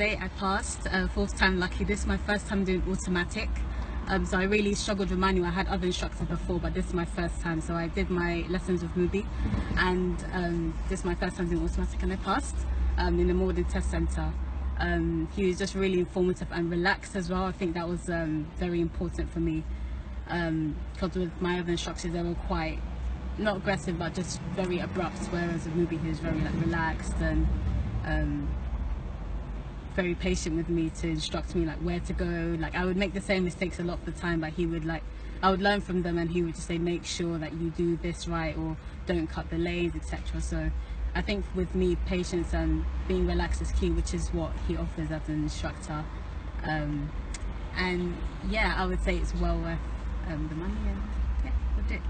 I passed, uh, fourth time lucky. This is my first time doing automatic. Um, so I really struggled with manual. I had other instructors before, but this is my first time. So I did my lessons with Mubi, and um, this is my first time doing automatic, and I passed um, in the Morden Test Centre. Um, he was just really informative and relaxed as well. I think that was um, very important for me because with my other instructors, they were quite not aggressive, but just very abrupt. Whereas with Mubi, he was very like relaxed and um, very patient with me to instruct me like where to go. Like I would make the same mistakes a lot of the time, but he would like I would learn from them, and he would just say make sure that you do this right or don't cut the lanes, etc. So I think with me, patience and being relaxed is key, which is what he offers as an instructor. Um, and yeah, I would say it's well worth um, the money, and yeah, that's it.